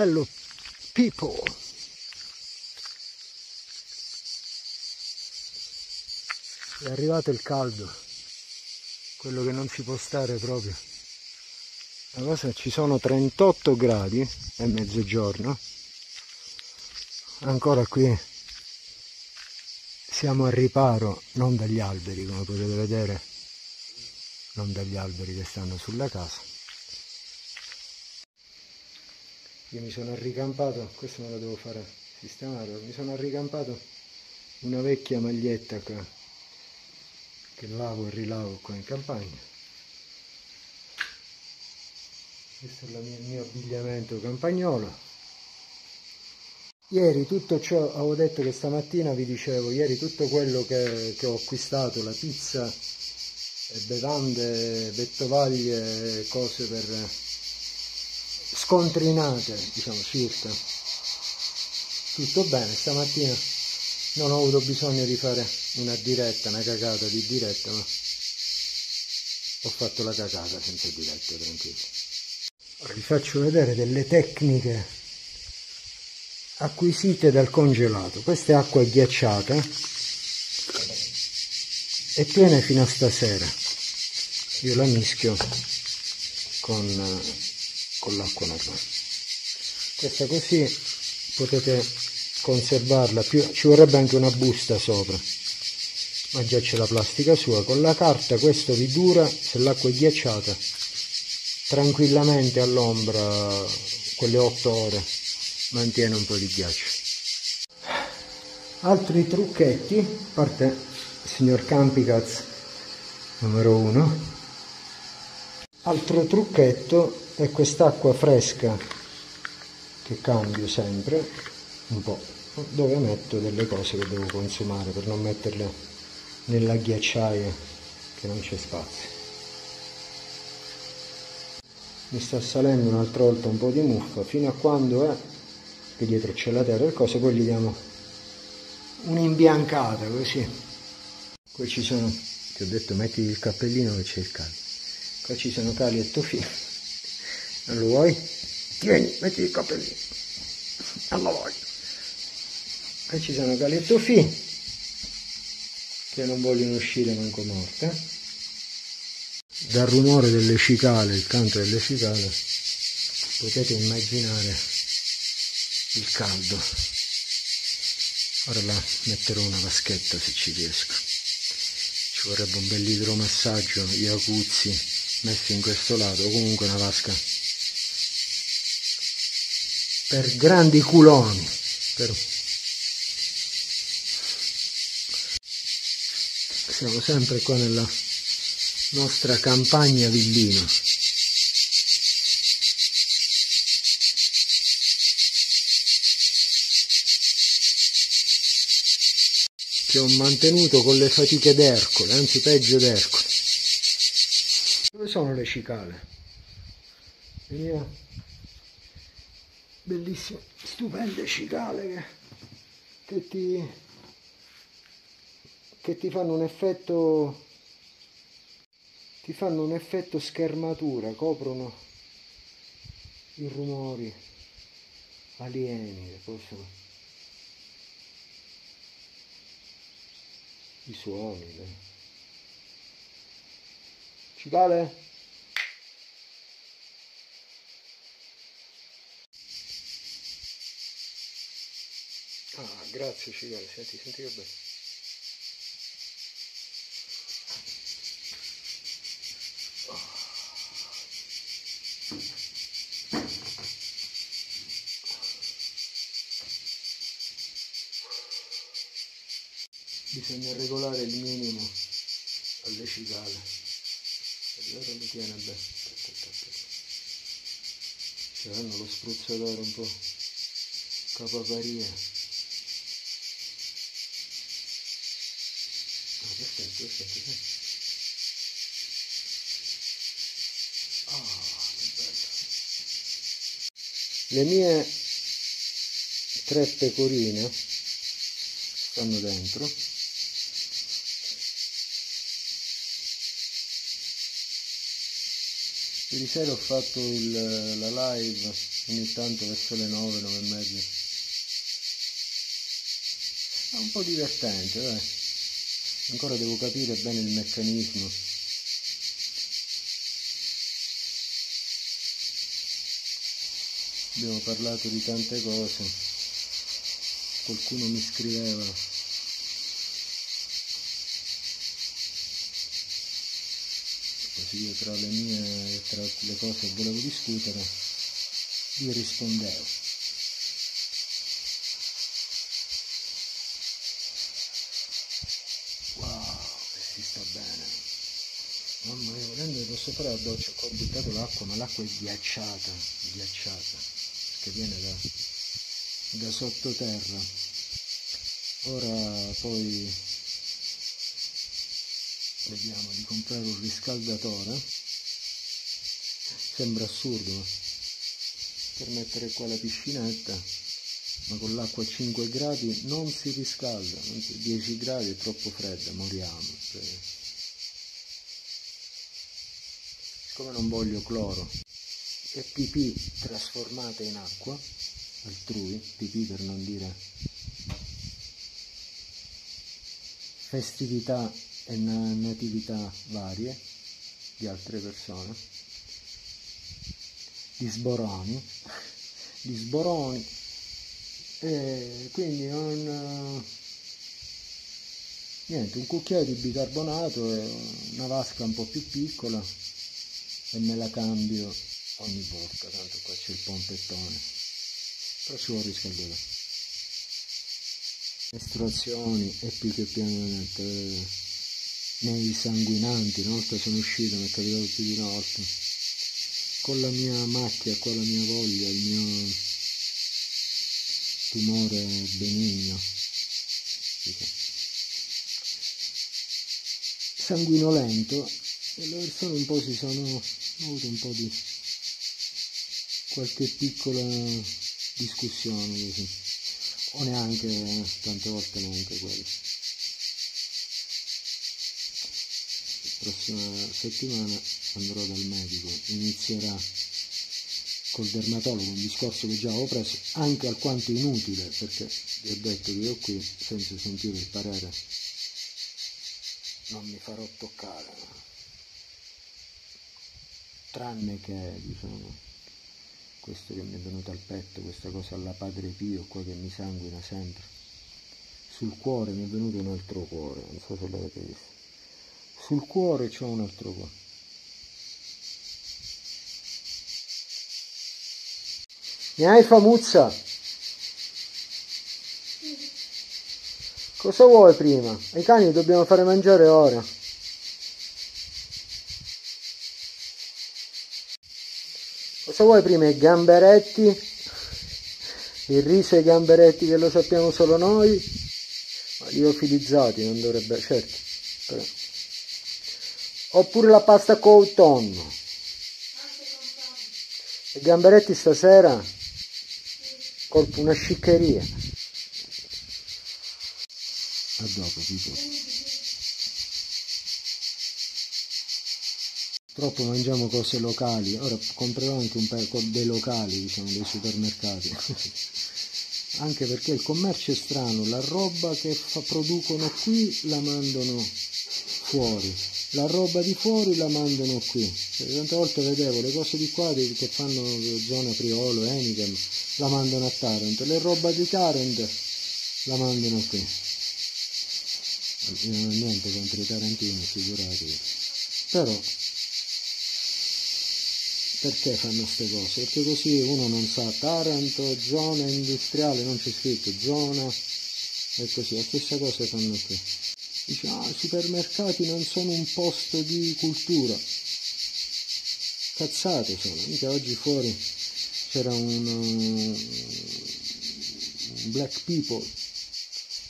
Hello people. È arrivato il caldo, quello che non si può stare proprio. La cosa ci sono 38 gradi, è mezzogiorno. Ancora qui siamo a riparo non dagli alberi, come potete vedere, non dagli alberi che stanno sulla casa. Io mi sono arricampato, questo me lo devo fare sistemare, mi sono arricampato una vecchia maglietta qua che lavo e rilavo qua in campagna. Questo è mia, il mio abbigliamento campagnolo. Ieri tutto ciò avevo detto che stamattina vi dicevo ieri tutto quello che, che ho acquistato la pizza bevande vettovaglie cose per scontrinate diciamo circa tutto bene stamattina non ho avuto bisogno di fare una diretta, una cagata di diretta, ma ho fatto la cagata senza diretta, tranquillo. Vi faccio vedere delle tecniche acquisite dal congelato. Questa è acqua ghiacciata e tiene fino a stasera. Io la mischio con, con l'acqua normale. Questa così potete conservarla più, ci vorrebbe anche una busta sopra ma già c'è la plastica sua. Con la carta questo vi dura se l'acqua è ghiacciata tranquillamente all'ombra quelle 8 ore mantiene un po' di ghiaccio. Altri trucchetti a parte il signor Campicaz numero 1 altro trucchetto è quest'acqua fresca che cambio sempre un po' dove metto delle cose che devo consumare per non metterle nella ghiacciaia che non c'è spazio. Mi sta salendo un'altra volta un po' di muffa fino a quando è che dietro c'è la terra e cose poi gli diamo un'imbiancata così. Qui ci sono ti ho detto metti il cappellino che c'è il cali qua ci sono cali e tofi non lo vuoi? tieni metti il cappellino lo voglio e ci sono Fi che non vogliono uscire manco morte. Dal rumore delle cicale il canto delle cicale potete immaginare il caldo. Ora la metterò una vaschetta se ci riesco. Ci vorrebbe un bel idromassaggio jacuzzi messi in questo lato comunque una vasca per grandi culoni per siamo sempre qua nella nostra campagna villina che ho mantenuto con le fatiche d'Ercole, anzi peggio d'Ercole. Dove sono le cicale? Le mie bellissime, stupende cicale che, che ti che ti fanno un effetto ti fanno un effetto schermatura coprono i rumori alieni possono i suoni le... cicale ah grazie cicale senti senti che bello. Bisogna regolare il minimo alle cicale allora mi tiene bene. Se hanno lo spruzzatore un po' capaparia perfetto sì. ah che bello le mie tre pecorine stanno dentro Ieri sera ho fatto il, la live ogni tanto verso le 9, 9 e mezza. È un po' divertente, dai. Ancora devo capire bene il meccanismo. Abbiamo parlato di tante cose. Qualcuno mi scriveva così io tra le mie tra le cose che volevo discutere gli rispondevo wow che si sta bene mamma mia fare la doccia ho buttato l'acqua ma l'acqua è ghiacciata ghiacciata che viene da, da sottoterra. Ora poi vediamo di comprare un riscaldatore. Sembra assurdo per mettere qua la piscinetta ma con l'acqua a 5 gradi non si riscalda 10 gradi è troppo fredda moriamo siccome non voglio cloro e pipì trasformata in acqua altrui pipì per non dire festività e natività varie di altre persone, di sboroni, di sboroni, e quindi non, niente, un cucchiaio di bicarbonato e una vasca un po' più piccola e me la cambio ogni volta, tanto qua c'è il pompettone, però ci vuole riscaldare. Mestruazioni e più che pianamente nei sanguinanti, una volta sono uscito, mi è capitato più di una volta, con la mia macchia, con la mia voglia, il mio tumore benigno, sanguinolento, le persone un po' si sono avuto un po' di qualche piccola discussione così, o neanche, tante volte neanche quello. prossima settimana andrò dal medico, inizierà col dermatologo un discorso che già avevo preso, anche alquanto inutile, perché vi ho detto che io qui, senza sentire il parere, non mi farò toccare, tranne che, diciamo, questo che mi è venuto al petto, questa cosa alla Padre Pio qua che mi sanguina sempre. Sul cuore mi è venuto un altro cuore, non so se l'avete visto sul cuore c'è un altro cuore. Ne hai famuzza? Cosa vuoi prima? Ai cani dobbiamo fare mangiare ora. Cosa vuoi prima? I gamberetti? Il riso e i gamberetti che lo sappiamo solo noi? Ma liofilizzati non dovrebbe, certo, però oppure la pasta col tonno. I gamberetti stasera colpo una sciccheria. A dopo, tipo. Purtroppo mangiamo cose locali, ora comprerò anche un po' dei locali, diciamo, dei supermercati. anche perché il commercio è strano, la roba che fa, producono qui la mandano fuori. La roba di fuori la mandano qui. Cioè, tante volte vedevo le cose di qua che fanno zona Priolo, Enikem la mandano a Taranto le roba di Taranto la mandano qui. Non ho niente contro i tarantini figuratevi però perché fanno queste cose? perché così uno non sa Taranto, zona industriale non c'è scritto zona e così la stessa cosa fanno qui dice ah i supermercati non sono un posto di cultura cazzate sono mica oggi fuori c'era un, un black people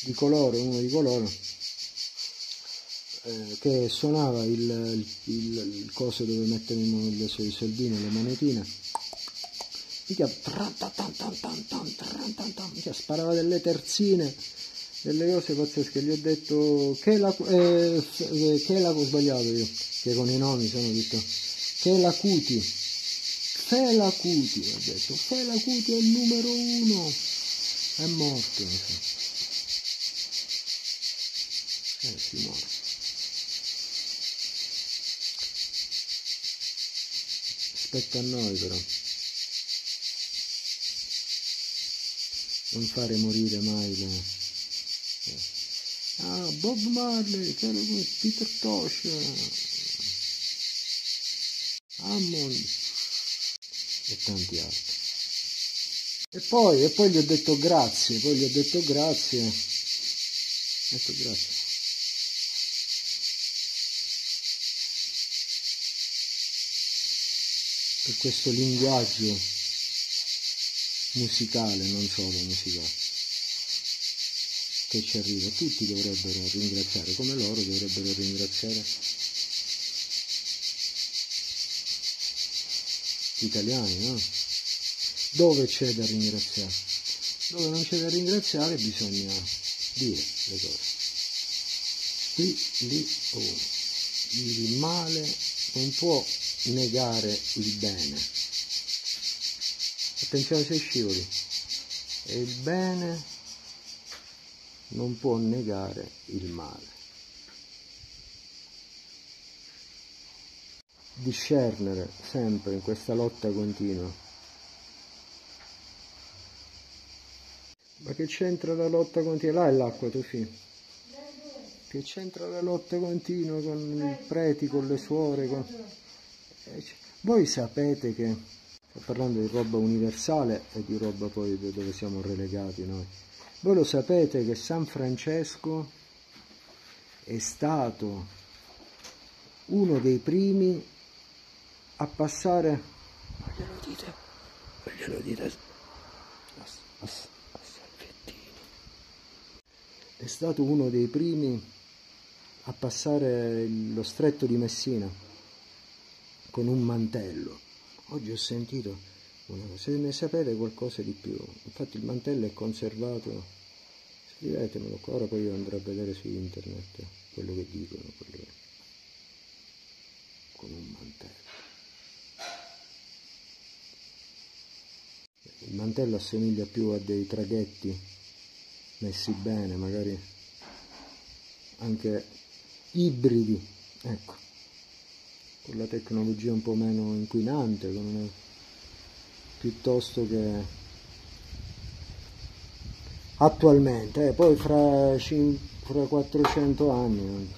di colore uno di colore eh, che suonava il, il, il, coso dove mettere i soldini le monetine mica, mica sparava delle terzine delle cose pazzesche, gli ho detto che la, eh, che la ho sbagliato io, che con i nomi sono tutto Fela Cuti. Fela Cuti, ho detto. Fela Cuti è il numero uno. È morto. Eh, si muore. Aspetta a noi però. Non fare morire mai eh. Ah, Bob Marley, Peter Tosh, Hammond e tanti altri. E poi, e poi gli ho detto grazie, poi gli ho detto grazie. Ho detto grazie. Per questo linguaggio musicale, non solo musicale, che ci arriva. Tutti dovrebbero ringraziare, come loro dovrebbero ringraziare gli italiani, no? Dove c'è da ringraziare? Dove non c'è da ringraziare bisogna dire le cose. Qui, lì, oh. Il male non può negare il bene. Attenzione se scivoli. E il bene non può negare il male. Discernere sempre in questa lotta continua. Ma che c'entra la lotta continua? Là è l'acqua, Tofi. Che c'entra la lotta continua con i preti, con le suore, con... Voi sapete che, sto parlando di roba universale e di roba poi dove siamo relegati noi, voi lo sapete che San Francesco è stato uno dei primi a passare, ma glielo dite, ma glielo dite a, a, a Salvettini, è stato uno dei primi a passare lo stretto di Messina con un mantello. Oggi ho sentito una cosa, se ne sapete qualcosa di più, infatti il mantello è conservato, scrivetemelo qua, ora poi io andrò a vedere su internet quello che dicono quelli con un mantello. Il mantello assomiglia più a dei traghetti messi bene, magari anche ibridi, ecco, con la tecnologia un po' meno inquinante, una, piuttosto che attualmente, eh, poi fra, fra 400 anni, non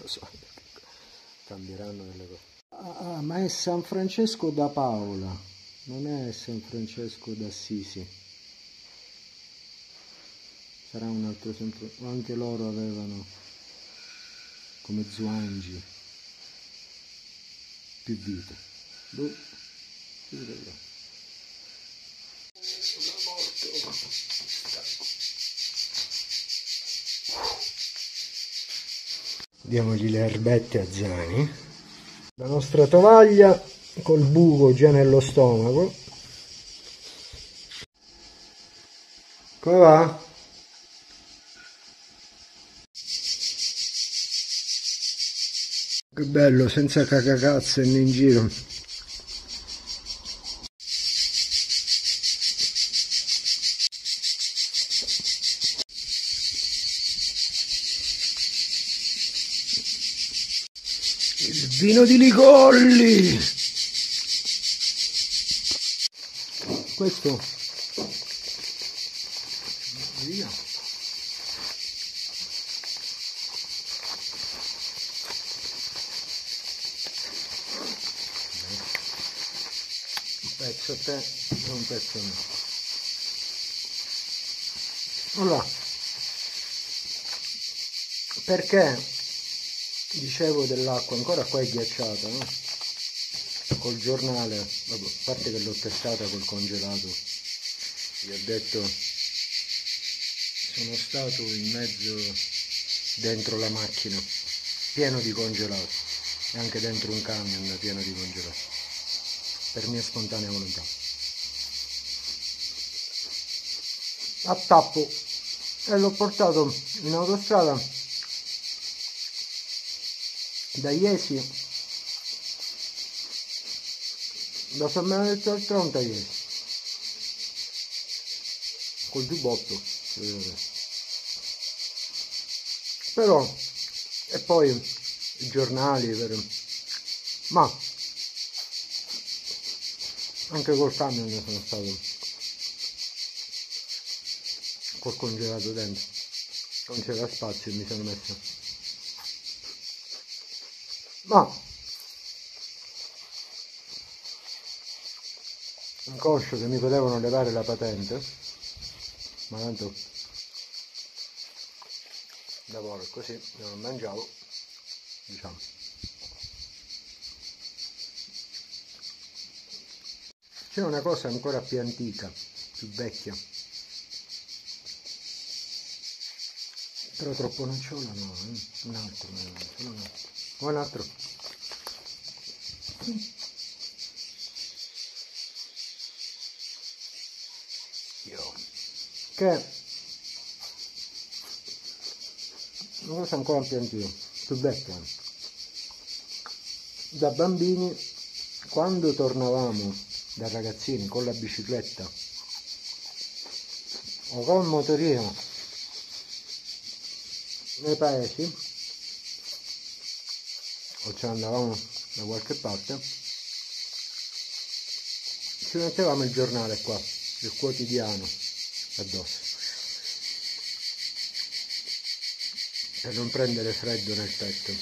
lo so, cambieranno delle cose. Ah, ma è San Francesco da Paola, non è San Francesco d'Assisi. Sarà un altro sempre, anche loro avevano come Zuangi più vita boh. Si vedrà diamogli le erbette a Zani. La nostra tovaglia col buco già nello stomaco. Come va? Che bello, senza cacacazze in giro. Il vino di Ligolli! Questo... Via. pezzo a te e un pezzo a me allora perché dicevo dell'acqua ancora qua è ghiacciata no? col giornale a parte che l'ho testata col congelato vi ho detto sono stato in mezzo dentro la macchina pieno di congelato e anche dentro un camion pieno di congelato per mia spontanea volontà. A tappo e l'ho portato in autostrada da Iesi da fermare al tronta ieri col giubbotto però e poi i giornali per... ma anche col camion sono stato col congelato dentro. Non c'era spazio e mi sono messo ma inconscio che mi potevano levare la patente ma tanto lavoro così non mangiavo diciamo c'è una cosa ancora più antica più vecchia però troppo nocciola no eh? un altro un altro un altro che? Una cosa ancora più antica, più vecchia. Da bambini, quando tornavamo da ragazzini con la bicicletta o col motorino nei paesi o ci andavamo da qualche parte ci mettevamo il giornale qua il quotidiano addosso. Per non prendere freddo nel petto.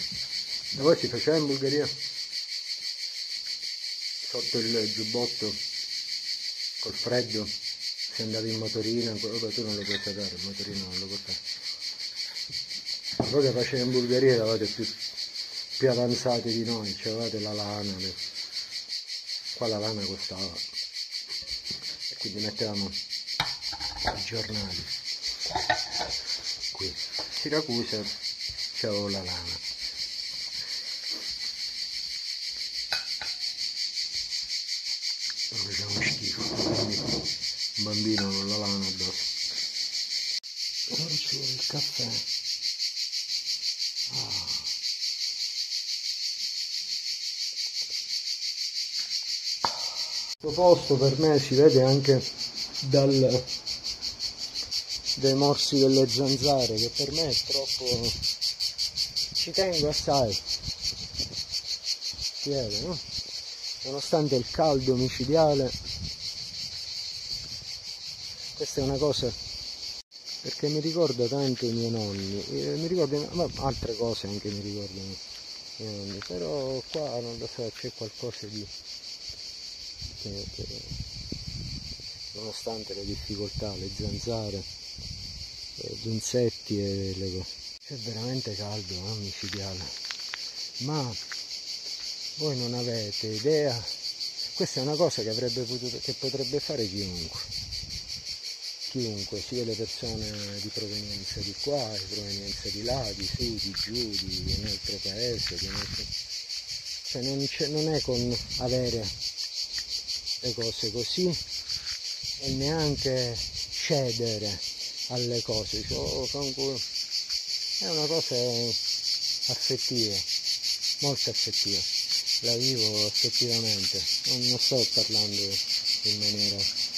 Da voi si faceva in Bulgaria sotto il giubbotto col freddo se andavi in motorino vabbè tu non lo puoi sapere il motorino non lo puoi fare. Voi che faceva in Bulgaria eravate più, più avanzati di noi avevate la lana le... qua la lana costava. E quindi mettevamo i giornali. Qui Siracusa c'avevo la lana. Non facciamo schifo quindi un bambino non la lana addosso. Ora ci vuole il caffè questo posto per me si vede anche dal dei morsi delle zanzare che per me è troppo ci tengo assai si vede no? nonostante il caldo micidiale questa è una cosa perché mi ricorda tanto i miei nonni eh, mi ricorda ma altre cose anche mi ricordano i miei nonni però qua non lo so c'è qualcosa di che, che, nonostante le difficoltà le zanzare gli insetti e le cose è veramente caldo no? micidiale ma voi non avete idea questa è una cosa che potuto che potrebbe fare chiunque chiunque sia le persone di provenienza di qua di provenienza di là di su di giù di un altro paese di un altro... cioè non, non è con avere le cose così e neanche cedere alle cose, cioè, è una cosa affettiva, molto affettiva, la vivo affettivamente, non sto parlando in maniera...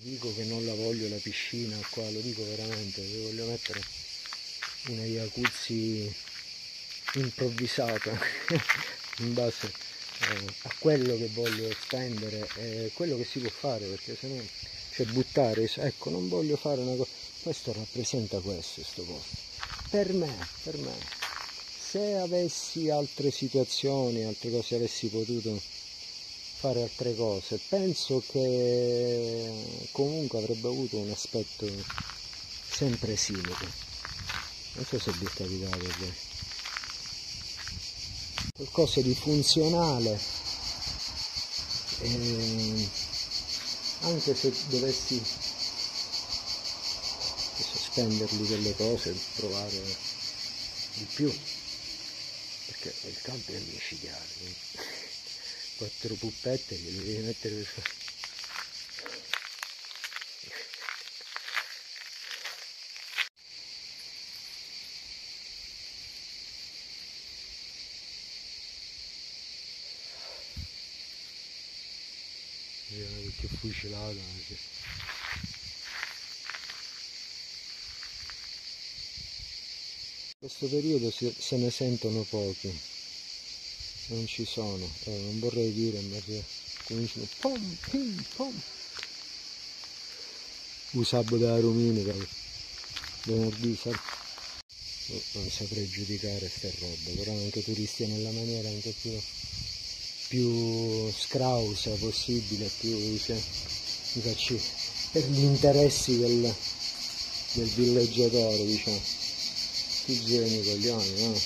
Dico che non la voglio la piscina qua, lo dico veramente, vi voglio mettere una jacuzzi improvvisata in base eh, a quello che voglio spendere e quello che si può fare perché se no cioè buttare, ecco non voglio fare una cosa, questo rappresenta questo, sto posto, per me, per me, se avessi altre situazioni, altre cose, avessi potuto fare altre cose, penso che comunque avrebbe avuto un aspetto sempre simile, non so se vi è capitato qualcosa di funzionale. E anche se dovessi sospenderli delle cose, provare di più, perché il campo è micidiale, quattro puppette che devi mettere per fare Che fucilato anche. In questo periodo se ne sentono pochi, non ci sono, eh, non vorrei dire ma cominciano pom pim pom. Usabo da rumini per venerdì, sai? non saprei giudicare sta roba, però anche turisti nella maniera anche più, più scrausa possibile, più cioè, faccio per gli interessi del, del villeggiatore, diciamo tutti geni coglioni, no?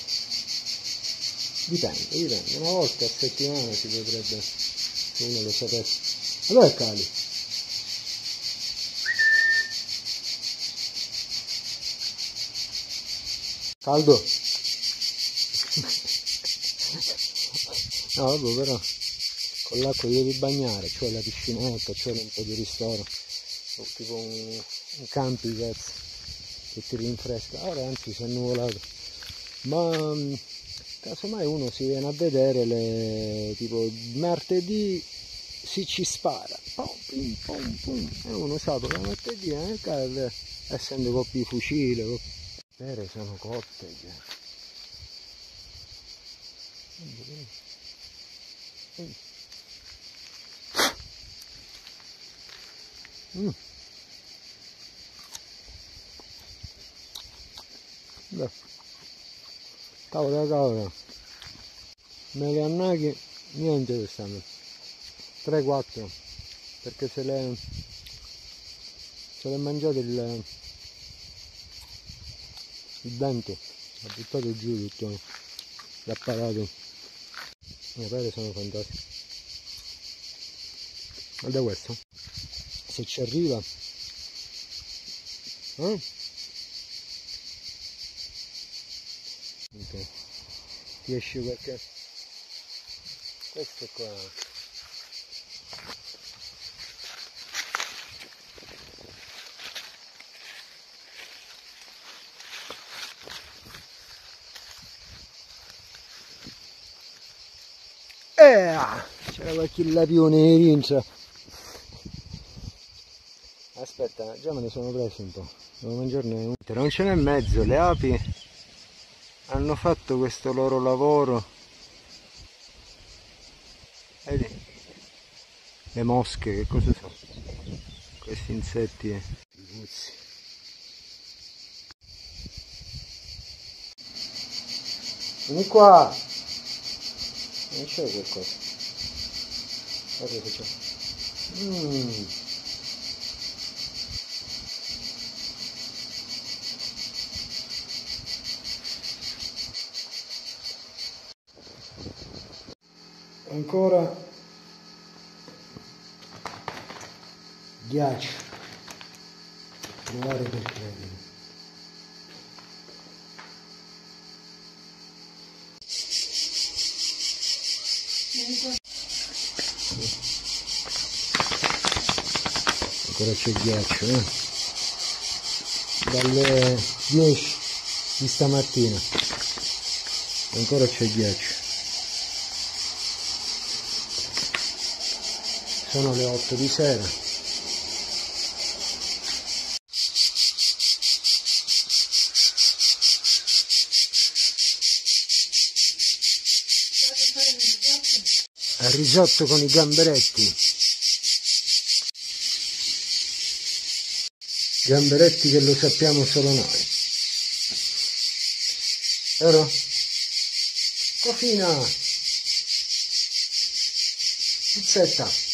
Dipende, dipende. Una volta a settimana si potrebbe, se uno lo sapesse. Allora Cali. Caldo? No, vabbè, però con l'acqua devi bagnare, cioè la piscinetta, cioè un po' di ristoro, tipo un, un campi pezzo che ti rinfresca ora anzi si è nuvolato ma mm, casomai uno si viene a vedere le tipo martedì si ci spara pom, pim, pom, pom. e uno sa che martedì eh, essendo coppi di fucile le pere sono cotte cioè. Mm. Beh. Cavolo, cavolo. Nelle annaghi niente quest'anno. 3-4. Perché se le, se le mangiate il, il dente. Ha buttato giù tutto l'apparato. Le pere sono fantastiche. Guarda questo. Se ci arriva. Eh? ok ti esce qualche questo qua Eh, c'era qualche lapione di rincia. Aspetta, già me ne sono preso un po'. Devo mangiarne un. Non ce n'è mezzo, le api hanno fatto questo loro lavoro vedi le mosche che cosa sono questi insetti eh. vieni qua non c'è qualcosa. Guarda che c'è. Mm. ancora. Ghiaccio. Provare per credere ancora c'è ghiaccio eh? dalle 10 di stamattina ancora c'è ghiaccio. Sono le 8 di sera. Risotto con i gamberetti gamberetti che lo sappiamo solo noi. Vero? Cofina! Pizzetta